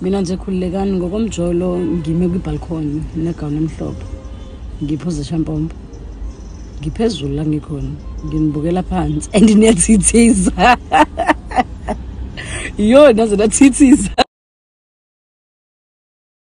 mina nje khululekani ngokomjolo ngime kwibhalkhoni negawuni emhlophe ngiphuza shampompo ngiphezulu la ngikhona nginibukela phansi and niyathithiza yho naze nathithiza